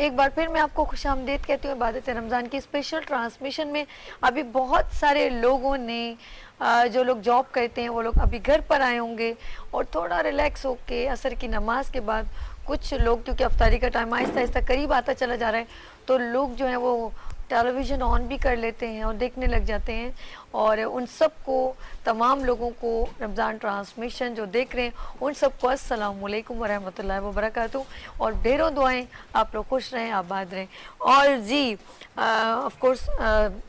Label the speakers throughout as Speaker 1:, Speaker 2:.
Speaker 1: एक बार फिर मैं आपको खुश आमदेद कहती हूँ इबादत रमज़ान की स्पेशल ट्रांसमिशन में अभी बहुत सारे लोगों ने जो लोग जॉब करते हैं, वो लोग अभी घर पर आए होंगे और थोड़ा रिलैक्स होके असर की नमाज़ के बाद कुछ लोग, क्योंकि अफ्तारी का टाइम आहिस्ता आहिस्ता करीब आता चला जा रहा है तो लोग जो है वो टेलीविज़न ऑन भी कर लेते हैं और देखने लग जाते हैं और उन सबको तमाम लोगों को रमज़ान ट्रांसमिशन जो देख रहे हैं, उन सबको अस्सलाम वालेकुम वरहमतुल्लाहि वबरकातुहू। और ढेरों दुआएँ, आप लोग खुश रहें, आबाद रहें। और जी ऑफकोर्स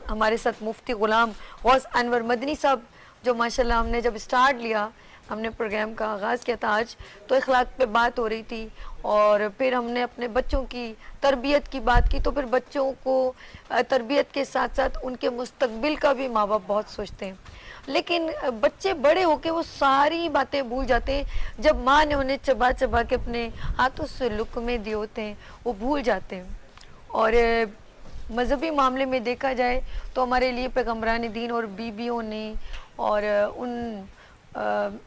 Speaker 1: हमारे साथ मुफ्ती ग़ुलाम गौस अनवर मदनी साहब, जो माशाल्लाह हमने जब स्टार्ट लिया, हमने प्रोग्राम का आगाज़ किया था आज तो अखलाक पे बात हो रही थी और फिर हमने अपने बच्चों की तरबियत की बात की तो फिर बच्चों को तरबियत के साथ साथ उनके मुस्तबिल का भी माँ बाप बहुत सोचते हैं। लेकिन बच्चे बड़े होके वो सारी बातें भूल जाते हैं। जब माँ ने उन्हें चबा चबा के अपने हाथों से लुक में दिए होते हैं, वो भूल जाते हैं। और मजहबी मामले में देखा जाए तो हमारे लिए पैगम्बरान दीन और बीबियों ने और उन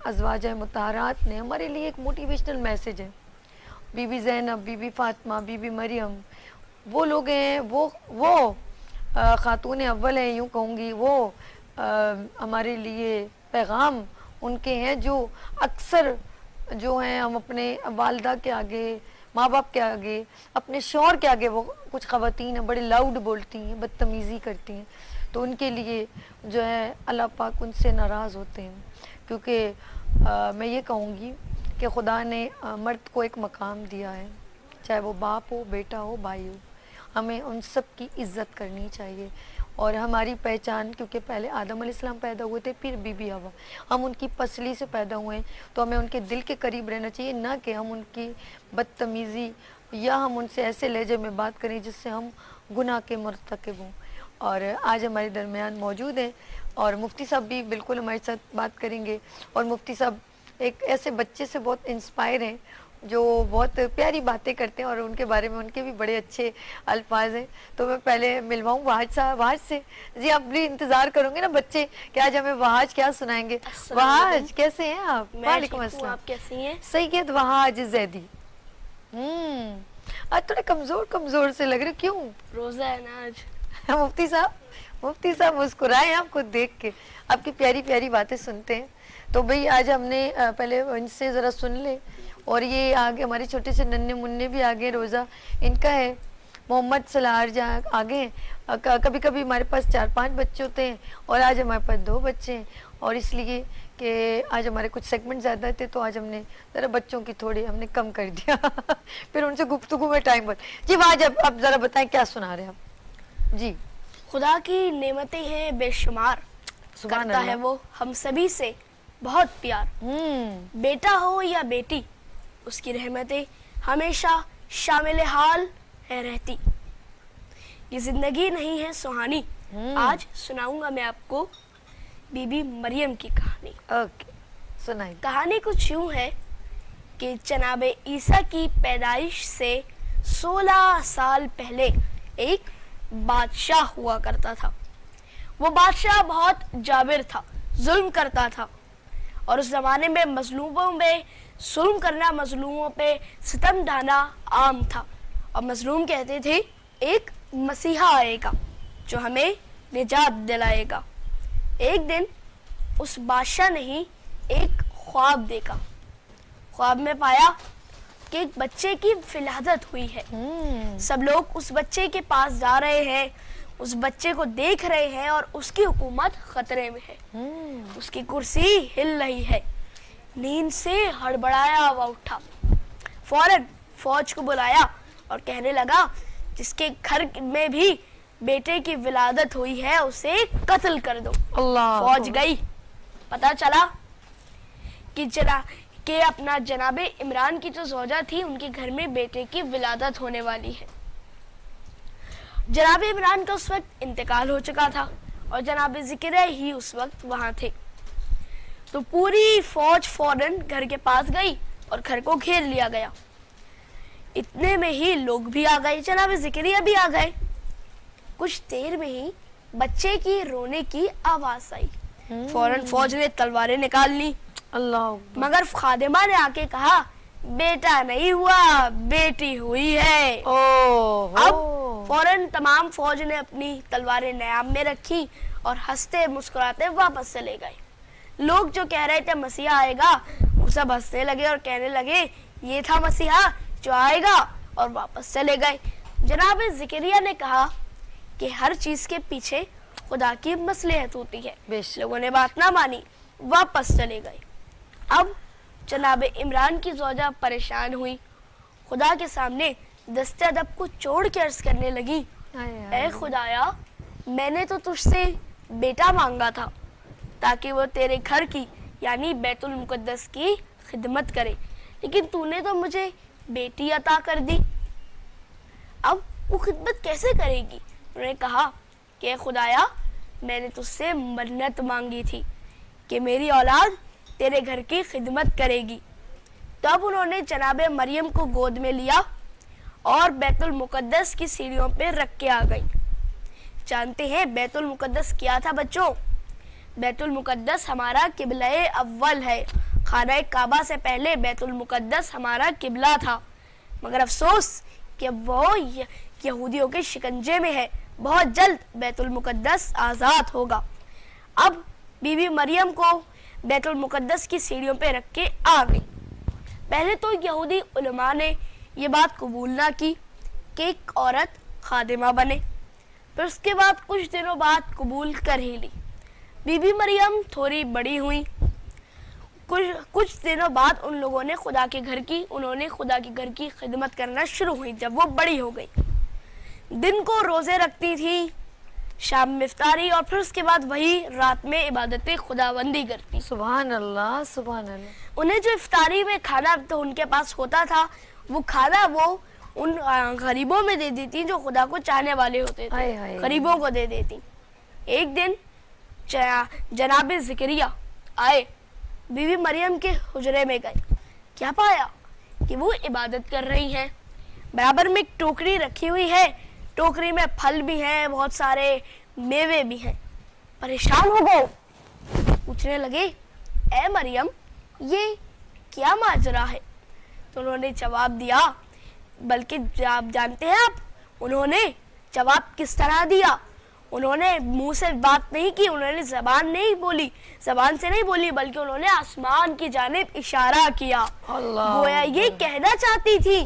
Speaker 1: अजवाज मतहारात ने हमारे लिए एक मोटिवेशनल मैसेज है। बीबी जैनब, बीबी फातिमा, बीबी मरियम, वो लोग हैं, वो वो ख़ातून अव्वल हैं, यूँ कहूँगी, वो हमारे लिए पैगाम उनके हैं जो अक्सर जो हैं हम अपने वालदा के आगे माँ बाप के आगे, अपने शोर के आगे वो कुछ ख़वातीन हैं, बड़े लाउड बोलती हैं, बदतमीज़ी करती हैं। तो उनके लिए जो है अल्लाह पाक उनसे नाराज़ होते हैं। क्योंकि मैं ये कहूँगी कि खुदा ने मर्द को एक मकाम दिया है, चाहे वो बाप हो, बेटा हो, भाई हो। हमें उन सब की इज़्ज़त करनी चाहिए। और हमारी पहचान, क्योंकि पहले आदम इस्लाम पैदा हुए थे, फिर बीबी हवा। हम उनकी पसली से पैदा हुए तो हमें उनके दिल के करीब रहना चाहिए, ना कि हम उनकी बदतमीज़ी, या हम उनसे ऐसे लहजे में बात करें, जिससे हम गुनाह के मरतकब हों। और आज हमारे दरमियान मौजूद हैं, और मुफ्ती साहब भी बिल्कुल हमारे साथ बात करेंगे, और मुफ्ती साहब एक ऐसे बच्चे से बहुत इंस्पायर हैं जो बहुत प्यारी बातें करते हैं और उनके बारे में उनके भी बड़े अच्छे अल्फाज हैं। तो मैं पहले मिलवाऊँ वहाज साहब वहाज से? जी आप भी इंतज़ार करोगे ना बच्चे कि आज हमें वहाज क्या सुनाएँगे? वहाज कैसे हैं आप? वालेकुम अस्सलाम।
Speaker 2: आप कैसी हैं?
Speaker 1: सही सैयद वहाज जैदी। हम्म आज थोड़े कमज़ोर कमज़ोर से लग रहे क्यों?
Speaker 2: रोज़ा है ना आज।
Speaker 1: मुफ्ती साहब मुफ्ती साहब मुस्कुराए आपको देख के। आपकी प्यारी प्यारी बातें सुनते हैं। तो भाई आज हमने पहले इनसे ज़रा सुन ले। और ये आगे हमारे छोटे से नन्हे मुन्ने भी आगे रोज़ा। इनका है मोहम्मद सलार जहाँ आगे हैं। कभी कभी हमारे पास चार पाँच बच्चे होते हैं और आज हमारे पास दो बच्चे हैं। और इसलिए कि आज हमारे कुछ सेगमेंट ज़्यादा थे तो आज हमने ज़रा बच्चों की थोड़ी हमने कम कर दिया। फिर उनसे गुफ्तु में टाइम बच। जी आज अब अब ज़रा बताएँ क्या सुना रहे हैं आप? जी।
Speaker 2: खुदा की नेमतें हैं बेशुमार। करता है वो हम सभी से। बहुत प्यार। हम्म। बेटा हो या बेटी उसकी रहमतें हमेशा शामिल हाल है रहती। ये ज़िंदगी नहीं है सुहानी। हम्म। आज सुनाऊँगा मैं आपको बीबी मरियम की कहानी।
Speaker 1: ओके सुनाई
Speaker 2: कहानी कुछ यूँ है कि जनाब ईसा की पैदाइश से 16 साल पहले एक बादशाह हुआ करता था। वो बादशाह बहुत जाबिर था जुल्म करता था। और उस जमाने में मजलूमों में जुल्म करना मजलूमों पे सितम ढाना आम था। और मजलूम कहते थे एक मसीहा आएगा जो हमें निजात दिलाएगा। एक दिन उस बादशाह ने ही एक ख्वाब देखा। ख्वाब में पाया कि एक बच्चे की फिलादत हुई है। हम्म। सब लोग उस बच्चे के पास जा रहे हैं। उस बच्चे को देख रहे हैं और उसकी हुकूमत खतरे में है। हम्म। उसकी कुर्सी हिल रही है। नींद से हड़बड़ाया हुआ उठा। फ़ौरन फौज को बुलाया और कहने लगा जिसके घर में भी बेटे की विलादत हुई है उसे कत्ल कर दो।
Speaker 1: अल्लाह।
Speaker 2: फौज गई। पता चला कि जरा के अपना जनाबे इमरान की जो जोजा थी उनके घर में बेटे की विलादत होने वाली है। जनाब इमरान का उस वक्त इंतकाल हो चुका था और जनाब ज़िक्र ही उस वक्त वहाँ थे। तो पूरी फौज फ़ौरन घर के पास गई और घर को घेर लिया गया। इतने में ही लोग भी आ गए जनाब जिक्रिया भी आ गए। कुछ देर में ही बच्चे की रोने की आवाज़ आई। हम्म। फ़ौरन फौज ने तलवारें निकाल ली।
Speaker 1: अल्लाह
Speaker 2: मगर खादिमा ने आके कहा बेटा नहीं हुआ बेटी हुई है।
Speaker 1: ओ
Speaker 2: अब फ़ौरन तमाम फौज ने अपनी तलवारें नयाब में रखी और हँसते मुस्कुराते वापस चले गए। लोग जो कह रहे थे मसीहा आएगा वो सब हंसने लगे और कहने लगे ये था मसीहा जो आएगा और वापस चले गए। जनाब जिक्रिया ने कहा कि हर चीज़ के पीछे खुदा की मसलहत होती है। लोगों ने बात ना मानी वापस चले गए। अब जनाब इमरान की जोजा परेशान हुई। खुदा के सामने दस्ते अदब को छोड़ के अर्ज़ करने लगी। ए खुदाया मैंने तो तुझसे बेटा मांगा था ताकि वो तेरे घर की यानी बैतुल मुकद्दस की खिदमत करे। लेकिन तूने तो मुझे बेटी अता कर दी। अब वो खिदमत कैसे करेगी? उन्होंने कहा कि खुदाया मैंने तुझसे मन्नत मांगी थी कि मेरी औलाद तेरे घर की खिदमत करेगी। तब उन्होंने जनाब मरियम को गोद में लिया और बैतुल मुकद्दस की सीढ़ियों पर रख के आ गई। जानते हैं बैतुल मुकद्दस क्या था बच्चों? बैतुल मुकद्दस हमारा किबला अव्वल है। खाना काबा से पहले बैतुल मुकद्दस हमारा किबला था। मगर अफसोस कि वो यहूदियों के शिकंजे में है। बहुत जल्द बैतुल मुकद्दस आज़ाद होगा। अब बीबी मरियम को बैतुल मुकद्दस की सीढ़ियों पर रख के आ गई। पहले तो यहूदी उलमा ने यह बात कबूल ना की कि एक औरत खादिमा बने फिर उसके बाद कुछ दिनों बाद कबूल कर ही ली। बीबी मरियम थोड़ी बड़ी हुई। कुछ कुछ दिनों बाद उन लोगों ने खुदा के घर की, उन्होंने खुदा के घर की खिदमत करना शुरू हुई जब वो बड़ी हो गई। दिन को रोज़े रखती थी शाम में इफ्तारी और फिर उसके बाद वही रात में इबादतें खुदाबंदी करती।
Speaker 1: सुभान अल्लाह सुभान अल्लाह
Speaker 2: उन्हें जो इफ्तारी में खाना तो उनके पास होता था वो खाना वो उन गरीबों में दे देती जो खुदा को चाहने वाले होते थे। गरीबों को दे देती। एक दिन जनाब जिक्रिया आए बीवी मरियम के हुजरे में गए क्या पाया कि वो इबादत कर रही हैं? बराबर में एक टोकरी रखी हुई है टोकरी में फल भी हैं बहुत सारे मेवे भी हैं। परेशान हो गए। पूछने लगे ए मरियम ये क्या माजरा है? तो उन्होंने जवाब दिया बल्कि आप जानते हैं आप उन्होंने जवाब किस तरह दिया? उन्होंने मुँह से बात नहीं की उन्होंने जबान नहीं बोली जबान से नहीं बोली बल्कि उन्होंने आसमान की जानिब इशारा किया।
Speaker 1: अल्लाह।
Speaker 2: गोया ये कहना चाहती थी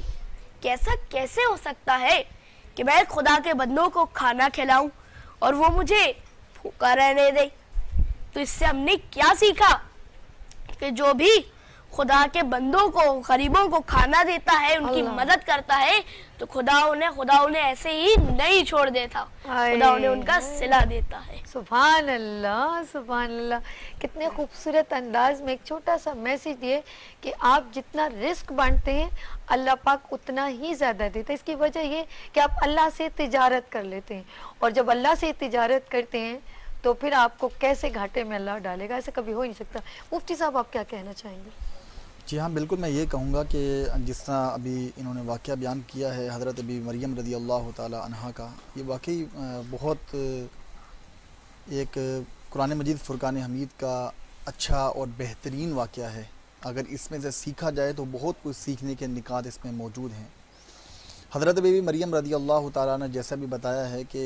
Speaker 2: कैसा कैसे हो सकता है? कि मैं खुदा के बंदों को खाना खिलाऊं और वो मुझे भूखा रहने दे। तो इससे हमने क्या सीखा? कि जो भी खुदा के बंदों को गरीबों को खाना देता है उनकी मदद करता है तो खुदा उन्हें खुदा उन्हें ऐसे ही नहीं छोड़ देता। खुदा उन्हें उनका सिला देता है।
Speaker 1: सुभान अल्लाह सुभान अल्लाह कितने खूबसूरत अंदाज में एक छोटा सा मैसेज दिए कि आप जितना रिस्क बांटते हैं अल्लाह पाक उतना ही ज़्यादा देता है। इसकी वजह ये कि आप अल्लाह से तिजारत कर लेते हैं। और जब अल्लाह से तिजारत करते हैं तो फिर आपको कैसे घाटे में अल्लाह डालेगा? ऐसा कभी हो ही नहीं सकता। मुफ्ती साहब, आप क्या कहना चाहेंगे?
Speaker 3: जी हाँ बिल्कुल मैं ये कहूँगा कि जिस तरह अभी इन्होंने वाक़ बयान किया है हज़रत अबी मरियम रदी अल्लाह अन्हा का, ये वाकई बहुत, एक कुरान मजीद फ़ुरक़ान हमीद का अच्छा और बेहतरीन वाक़ है। अगर इसमें से सीखा जाए तो बहुत कुछ सीखने के निकात इसमें मौजूद हैं। हज़रत बेबी मरियम रदी अल्लाह ताला ने जैसा भी बताया है कि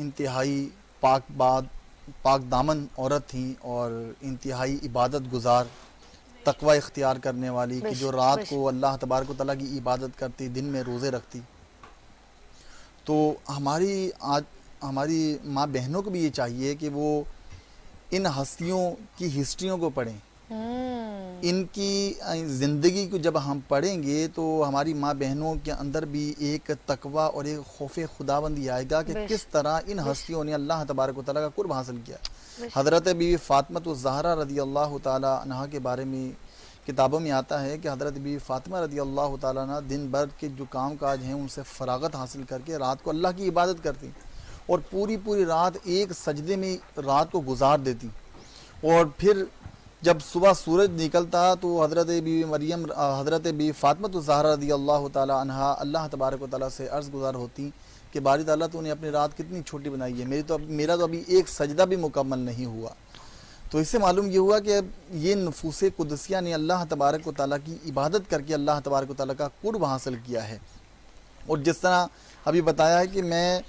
Speaker 3: इंतहाई पाक बाद पाक दामन औरत थी और इंतहाई इबादत गुजार तकवा इख्तियार करने वाली कि जो रात को अल्लाह तबारक व तआला की इबादत करती दिन में रोज़े रखती। तो हमारी आज हमारी माँ बहनों को भी ये चाहिए कि वो इन हस्तियों की हिस्ट्रियों को पढ़ें। इनकी ज़िंदगी को जब हम पढ़ेंगे तो हमारी माँ बहनों के अंदर भी एक तकवा और एक खौफ खुदाबंदी आएगा कि किस तरह इन हस्तियों ने अल्लाह तबारक व का कुर्ब हासिल किया। हज़रत बीवी फ़ातिमत ज़हरा रदी अल्लाह ताला अन्हा के बारे में किताबों में आता है कि हज़रत बीवी फ़ातिमा रदी अल्लाह ताला ना दिन भर के जो काम काज हैं उनसे फ़रागत हासिल करके रात को अल्लाह की इबादत करती और पूरी पूरी रात एक सजदे में रात को गुजार देती। और फिर जब सुबह सूरज निकलता तो हज़रत बीवी मरियम हज़रत बी फ़ातमत ज़हरा रदी अल्लाह ताला अन्हा, अल्लाह तबारक व तआला से अर्ज़ गुजार होती कि बारी तो तूने अपनी रात कितनी छोटी बनाई है। मेरी तो मेरा तो अभी एक सजदा भी मुकम्मल नहीं हुआ। तो इससे मालूम ये हुआ कि ये नफूस कुदसिया ने अल्लाह तबारक ताली की इबादत करके अल्लाह तबारक ताली का कुर्ब हासिल किया है। और जिस तरह अभी बताया है कि मैं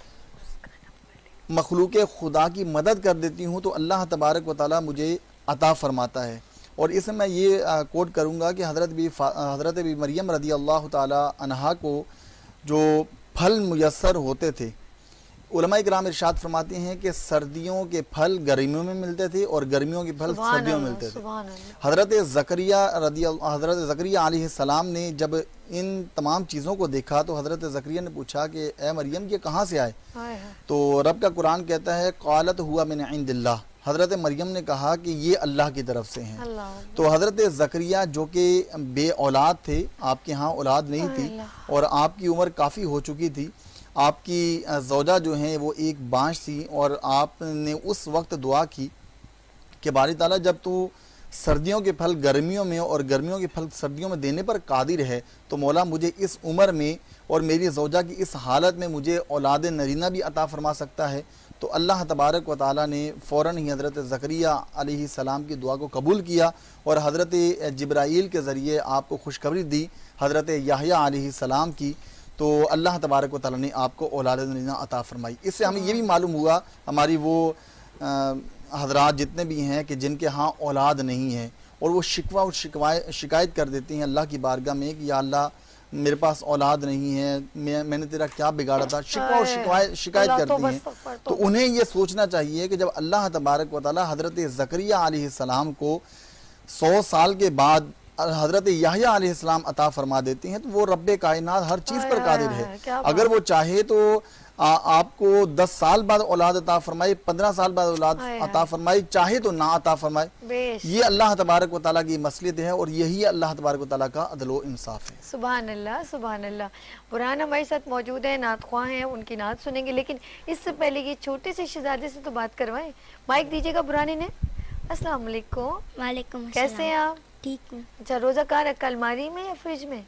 Speaker 3: मखलूक खुदा की मदद कर देती हूँ तो अल्लाह तबारक वाली मुझे अता फरमाता है। और इसमें मैं ये कोट करूँगा कि हज़रत भी हज़रत भी मरियम रदी अल्लाह तहा को जो फल मैसर होते थे कराम इरशाद फरमाते हैं कि सर्दियों के फल गर्मियों में मिलते थे और गर्मियों के फल सर्दियों में मिलते थे। हज़रत ज़करिया रदी हज़रत ज़करिया सलाम ने जब इन तमाम चीज़ों को देखा तो हज़रत ज़करिया ने पूछा कि ए मरियम ये कहाँ से आए? तो रब का कुरान कहता है कालत हुआ मैंने इन दिल्ला हज़रत मरियम ने कहा कि ये अल्लाह की तरफ़ से हैं। तो हज़रत ज़करिया जो कि बे औलाद थे आपके यहाँ औलाद नहीं थी और आपकी उम्र काफ़ी हो चुकी थी। आपकी जोजा जो हैं वो एक बाँश थी और आपने उस वक्त दुआ की कि बारी ताला जब तू सर्दियों के फल गर्मियों में और गर्मियों के फल सर्दियों में देने पर कादिर है तो मौला मुझे इस उम्र में और मेरी जोजा की इस हालत में मुझे औलाद नरीना भी अता फरमा सकता है। तो अल्लाह तबारक व ताली ने फ़ौर ही हज़रत ज़करिया सलाम की दुआ को कबूल किया और हज़रत जब्राइल के ज़रिए आपको खुशखबरी दी हज़रत याहिया सलाम की। तो अल्लाह तबारक व ताली ने आपको औलाद अता फ़रमाई। इससे हमें ये भी मालूम हुआ, हमारी वो हजरात जितने भी हैं कि जिनके यहाँ औलाद नहीं है और वो शिकवा और शिकवाय शिकायत कर देती हैं अल्लाह की बारगाह में कि या अल्लाह मेरे पास औलाद नहीं है मैं मैंने तेरा क्या बिगाड़ा था? शिकवा और शिकायत शिकायत करती तो हैं। तो उन्हें ये सोचना चाहिए कि जब अल्लाह तबारक वाली हज़रत ज़करिया सलाम को सौ साल के बाद हज़रत याहिया अता फरमा देती हैं तो वो रब कायनात हर चीज़ पर कादिर है। अगर वो चाहे तो आ, आपको दस साल बाद औलाद अता फरमाए पंद्रह साल बाद औलाद अता फरमाए चाहे तो ना अता फरमाए। ये अल्लाह तबारक वाली की मसलियत है और यही अल्लाह तबारक वाली का अदलो इंसाफ है।
Speaker 1: सुबह अल्लाह सुबह अल्लाह बुरहान हमारे साथ मौजूद है नात ख्वाह हैं उनकी नात सुनेंगे लेकिन इससे पहले ये छोटे से शहजादे से तो बात करवाएँ। माइक दीजिएगा बुरानी ने अस्सलाम
Speaker 4: वालेकुम
Speaker 1: कैसे हैं आप?
Speaker 4: ठीक हूँ।
Speaker 1: अच्छा रोजा कहाँ रखा? अलमारी में या फ्रिज में?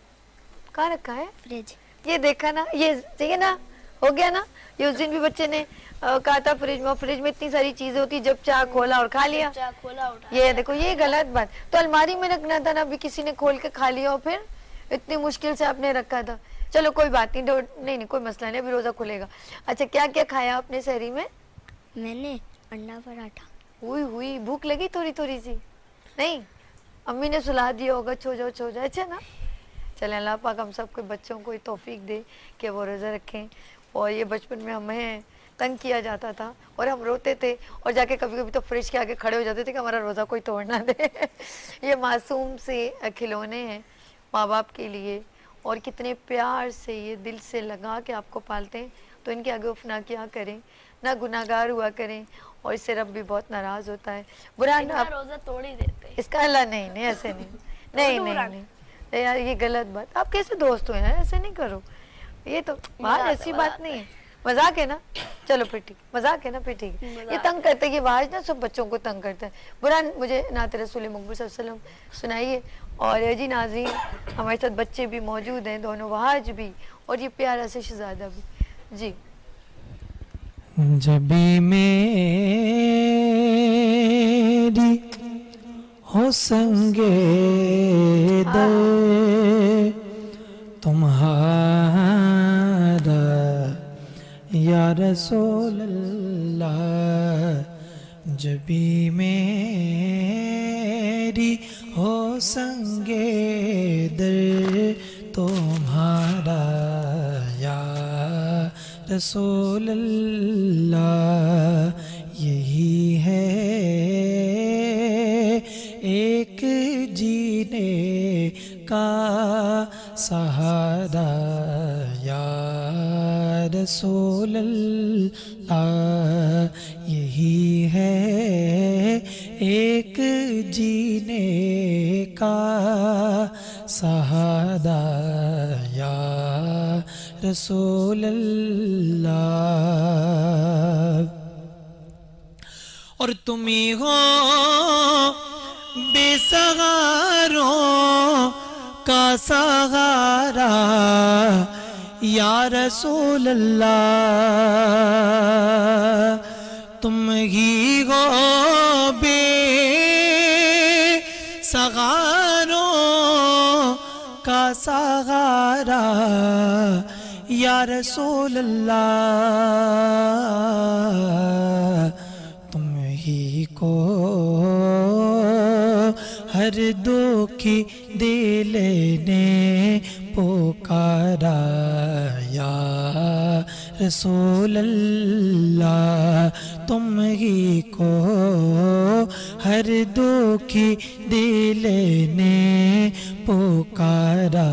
Speaker 1: कहाँ रखा है?
Speaker 4: फ्रिज।
Speaker 1: ये देखा ना ये चाहिए ना? हो गया ना? ये उस दिन भी बच्चे ने कहा था फ्रिज में फ्रिज में इतनी सारी चीज़ें होती जब चाह खोला और खा लिया।
Speaker 4: खोला
Speaker 1: ये देखो ये गलत बात। तो अलमारी में रखना था ना अभी किसी ने खोल के खा लिया और फिर इतनी मुश्किल से आपने रखा था। चलो कोई बात नहीं नहीं नहीं कोई मसला नहीं अभी रोजा खुलेगा। अच्छा क्या क्या खाया आपने शहरी में?
Speaker 4: मैंने अंडा पराठा।
Speaker 1: हुई हुई भूख लगी थोड़ी थोड़ी सी? नहीं? अम्मी ने सुला दिया होगा छो जाओ छो जाओ। अच्छा ना? चले अल्लाह पाक हम सबके बच्चों को तोफीक दे कि वो रोज़ा रखें। और ये बचपन में हमें तंग किया जाता था और हम रोते थे और जाके कभी कभी तो फ्रिज के आगे खड़े हो जाते थे कि हमारा रोज़ा कोई तोड़ना दे। ये मासूम से खिलौने हैं माँ बाप के लिए और कितने प्यार से ये दिल से लगा के आपको पालते हैं। तो इनके आगे उफ ना क्या करें ना गुनागार हुआ करें और इससे रब भी बहुत नाराज़ होता है। बुरा
Speaker 2: ना रोजा तोड़ ही देते।
Speaker 1: इसका अल्लाह नहीं नहीं ऐसे नहीं। नहीं नहीं नहीं। यार ये गलत बात। आप कैसे दोस्त हो यार? ऐसे नहीं करो। ये तो बात ऐसी बात नहीं है। मज़ाक है ना? चलो फिर ठीक मज़ाक है ना फिर ठीक ये तंग करते ये वाज ना सब बच्चों को तंग करता है। बुरा मुझे नात रसूल मकबूल सुनाइए। और जी नाजी हमारे साथ बच्चे भी मौजूद हैं दोनों वहाज भी और ये प्यारा से शहजादा भी। जी।
Speaker 5: जब मेरी हो संगे दे तुम्हारा या रसूल अल्लाह जब मेरी हो संगे दर, तुम्हारा या रसूल अल्लाह यही है एक जीने का सहारा। रसूल यही है एक जीने का सहारा या रसूल और तुम्ही हो बेसहारों का सहारा या रसूल अल्लाह तुम ही हो बे सगारों का सगारा। या रसूल अल्लाह तुम ही को हर दुखी दिल ने पुकारा या रसूल अल्लाह तुम ही को हर दुखी दिल ने पुकारा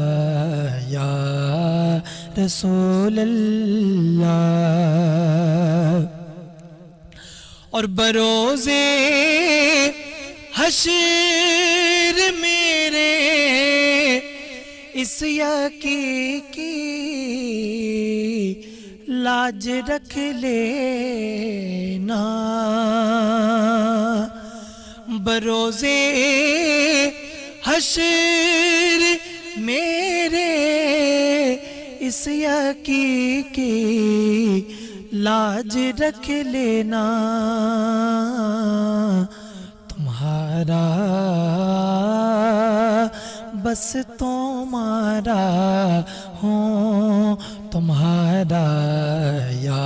Speaker 5: या रसूल अल्लाह और बरोजे हशर इस यकी की लाज रख लेना। बरोजे हशर मेरे इस यकी की लाज रख लेना। तुम्हारा बस तुम्हारा हूँ, तुम्हारा या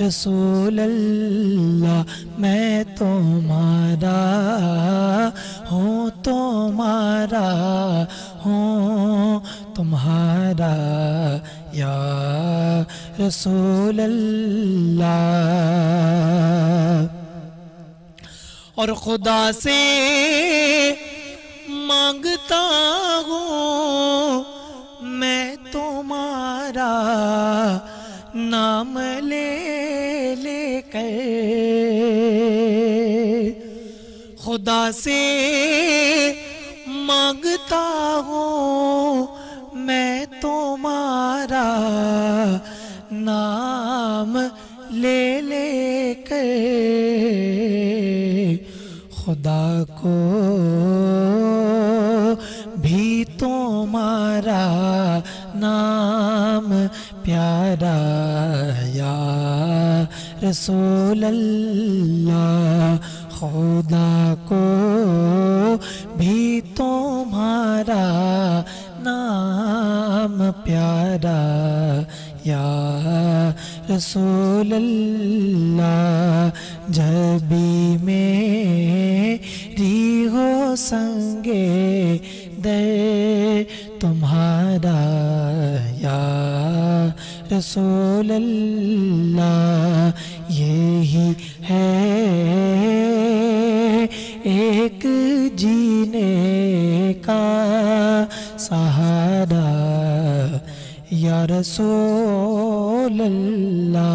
Speaker 5: रसूल अल्लाह मैं तुम्हारा हूँ तुम्हारा हूँ, तुम्हारा या रसूल अल्लाह और खुदा से माँगता हूँ। मैं तुम्हारा नाम ले लेकर खुदा से माँगता हूँ। मैं तुम्हारा नाम ले लेकर खुदा या रसूल अल्लाह खुदा को भी तुम्हारा नाम प्यारा या रसूल अल्लाह जब भी मेरी हो संगे दे तुम्हारा या रसूल अल्लाह यही है एक जीने का सहारा। या रसूल अल्लाह